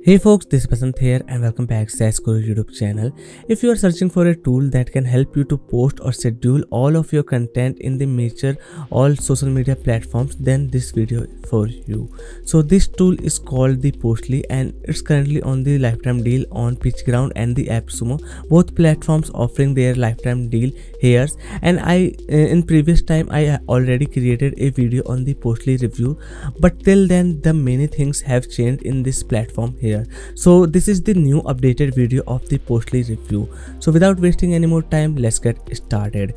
Hey folks, this is Basant here and welcome back to SaaS Guru YouTube channel. If you are searching for a tool that can help you to post or schedule all of your content in the major all social media platforms, then this video is for you. So this tool is called the Postly and it's currently on the lifetime deal on PitchGround and the AppSumo. Both platforms offering their lifetime deal here. And I eh, in previous time I already created a video on the Postly review, but till then the many things have changed in this platform here. So this is the new updated video of the postly review. So without wasting any more time let's get started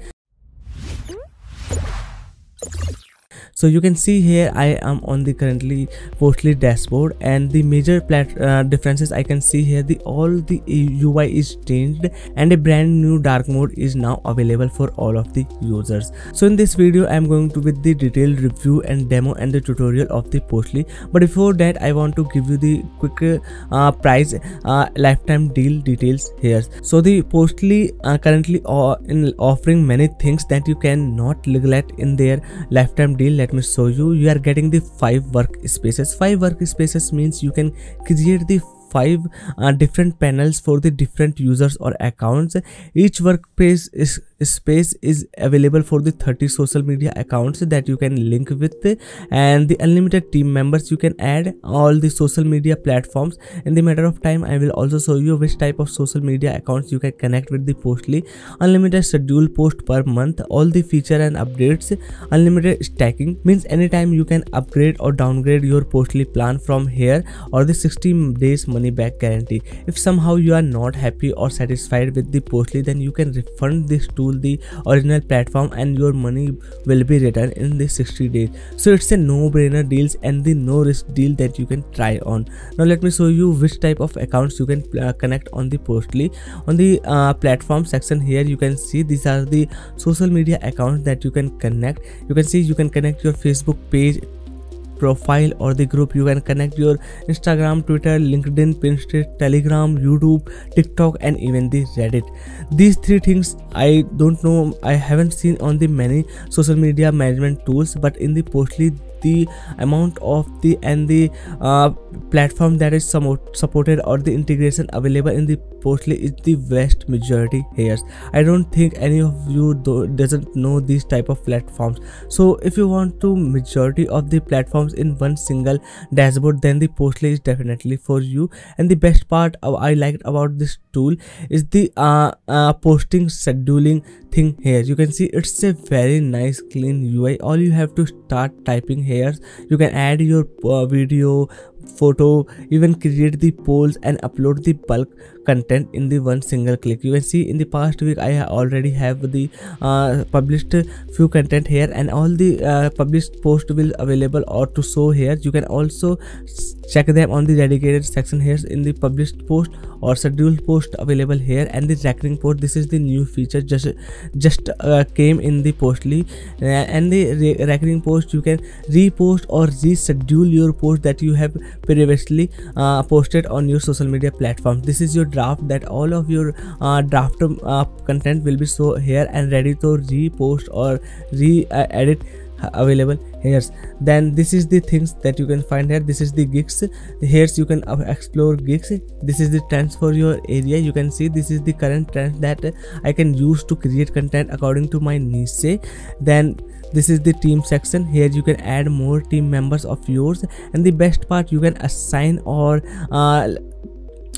so you can see here i am on the currently postly dashboard and the major plat uh, differences i can see here the all the ui is changed and a brand new dark mode is now available for all of the users. So in this video i am going to with the detailed review and demo and the tutorial of the postly but before that i want to give you the quick uh, price uh, lifetime deal details here. So the postly uh, currently in offering many things that you cannot neglect in their lifetime deal let me show you. You are getting the five workspaces five workspaces means you can create the five uh, different panels for the different users or accounts. Each workspace is space is available for the 30 social media accounts that you can link with and the unlimited team members you can add all the social media platforms. In the matter of time i will also show you which type of social media accounts you can connect with the postly. Unlimited schedule post per month all the feature and updates. Unlimited stacking means anytime you can upgrade or downgrade your postly plan from here or the 60 days money back guarantee. If somehow you are not happy or satisfied with the postly then you can refund this the original platform and your money will be returned in the 60 days. So it's a no-brainer deals and the no risk deal that you can try on. Now let me show you which type of accounts you can uh, connect on the postly. On the uh, platform section here you can see these are the social media accounts that you can connect. You can see you can connect your facebook page profile or the group you can connect your instagram twitter linkedin pinterest telegram youtube tiktok and even the reddit. These three things i don't know i haven't seen on the many social media management tools but in the postly the amount of the and the uh, platform that is some supported or the integration available in the postly is the vast majority here. I don't think any of you do, doesn't know these type of platforms. So if you want to majority of the platforms in one single dashboard then the postly is definitely for you. And the best part i liked about this tool is the uh, uh, posting scheduling thing here. You can see it's a very nice clean ui all you have to start typing here you can add your uh, video photo even create the polls and upload the bulk content in the one single click. You can see in the past week i already have the uh, published few content here and all the uh, published post will available or to show here. You can also check them on the dedicated section here in the published post or scheduled post available here and the recurring post. This is the new feature just just uh, came in the postly. Uh, and the re recurring post you can repost or reschedule your post that you have previously uh, posted on your social media platform. This is your draft that all of your uh, draft uh, content will be so here and ready to repost or re-edit available here then this is the things that you can find here. This is the gigs here you can explore gigs this is the trends for your area. You can see this is the current trend that i can use to create content according to my niche then this is the team section. Here you can add more team members of yours. And the best part you can assign or uh,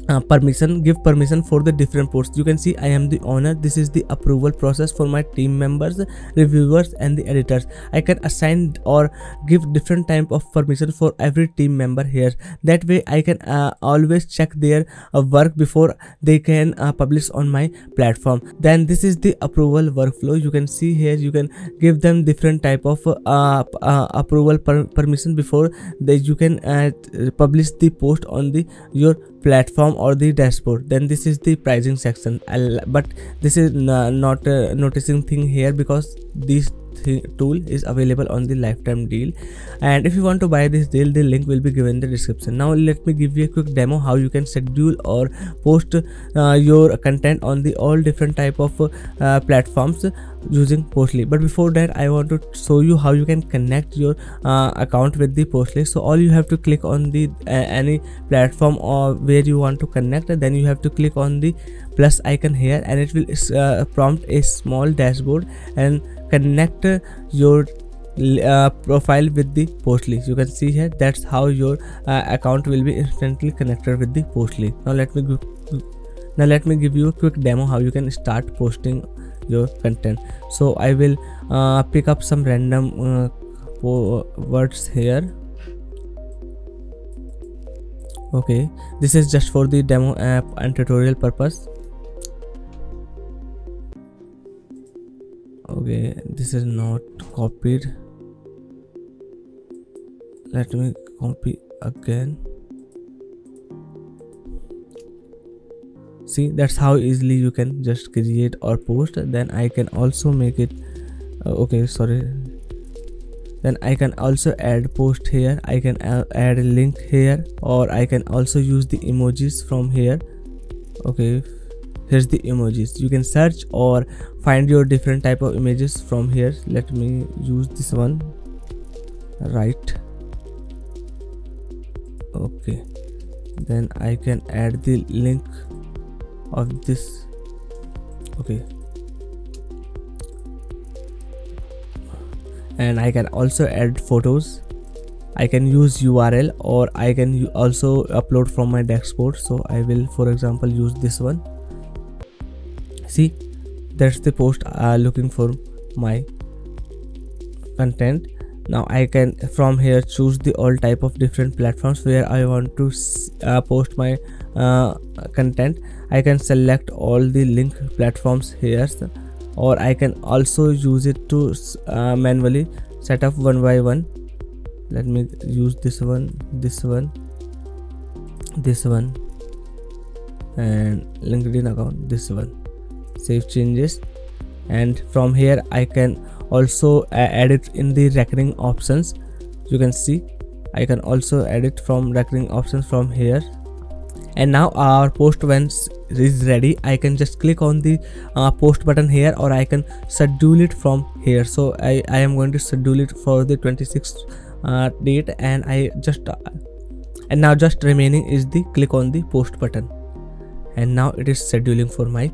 uh, permission give permission for the different posts. You can see i am the owner. This is the approval process for my team members reviewers and the editors. I can assign or give different type of permission for every team member here. That way i can uh, always check their uh, work before they can uh, publish on my platform. Then this is the approval workflow. You can see here you can give them different type of uh, uh, approval per permission before that you can publish the post on the your platform or the dashboard then this is the pricing section. I'll, but this is not a noticing thing here because these tool is available on the lifetime deal. And if you want to buy this deal the link will be given in the description. Now let me give you a quick demo how you can schedule or post uh, your content on the all different type of uh, platforms using postly. But before that i want to show you how you can connect your uh, account with the postly. So all you have to click on the uh, any platform or where you want to connect then you have to click on the plus icon here and it will uh, prompt a small dashboard and connect your uh, profile with the postly. You can see here that's how your uh, account will be instantly connected with the postly. Now let me now let me give you a quick demo how you can start posting your content. So i will uh, pick up some random uh, words here. Okay this is just for the demo app and tutorial purpose okay this is not copied. Let me copy again. See that's how easily you can just create or post. Then i can also make it uh, okay sorry. Then i can also add post here. I can add a link here. Or i can also use the emojis from here. Okay here's the emojis. You can search or find your different type of images from here. Let me use this one. Right. Okay. Then i can add the link of this. Okay. And I can also add photos. I can use URL or I can also upload from my dashboard. So I will for example use this one see that's the post uh, looking for my content. Now I can from here choose the all type of different platforms where I want to uh, post my uh, content. I can select all the link platforms here or I can also use it to uh, manually set up one by one. Let me use this one this one this one and linkedin account this one save changes. And from here i can also add it in the recurring options. You can see i can also edit from recurring options from here. And now our post once is ready. I can just click on the uh, post button here or i can schedule it from here. So i i am going to schedule it for the 26th uh, date and i just uh, and now just remaining is the click on the post button. And now it is scheduling for my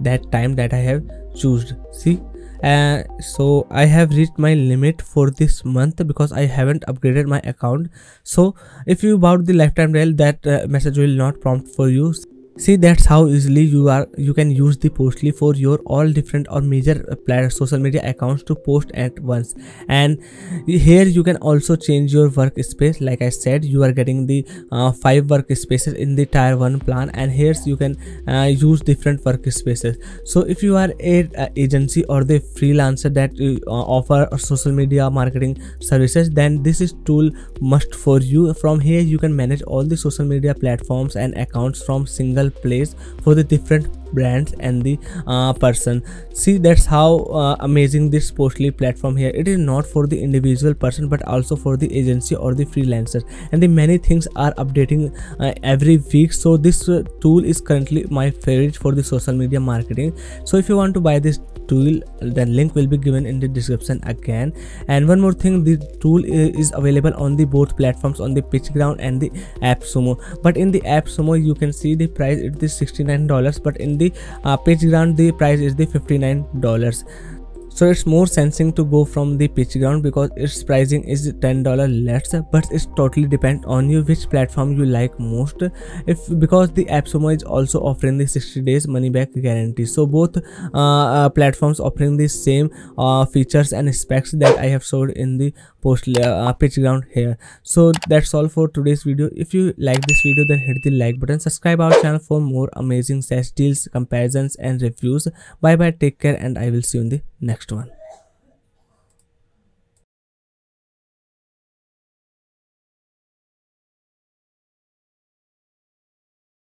that time that i have chosen see? Uh, so i have reached my limit for this month because i haven't upgraded my account. So if you bought the lifetime rail that uh, message will not prompt for you see that's how easily you are you can use the postly for your all different or major uh, social media accounts to post at once. And here you can also change your workspace. Like i said you are getting the uh, five workspaces in the tier one plan and here you can uh, use different workspaces. So if you are a, a agency or the freelancer that uh, offer social media marketing services then this is tool must for you. From here you can manage all the social media platforms and accounts from single place for the different brands and the uh, person. See that's how uh, amazing this postly platform here. It is not for the individual person but also for the agency or the freelancer. And the many things are updating uh, every week. So this uh, tool is currently my favorite for the social media marketing. So if you want to buy this tool then link will be given in the description again. And one more thing the tool is available on the both platforms on the pitchground and the appsumo but in the appsumo you can see the price. It is 69 dollars but in the uh, pitchground the price is the 59 dollars so it's more sensing to go from the pitchground because its pricing is $10 less but it's totally depend on you which platform you like most. If because the appsumo is also offering the 60 days money back guarantee. So both uh, uh, platforms offering the same uh, features and specs that i have showed in the post uh, pitchground here. So that's all for today's video. If you like this video then hit the like button. Subscribe our channel for more amazing SaaS deals comparisons and reviews. Bye bye take care and i will see you in the next one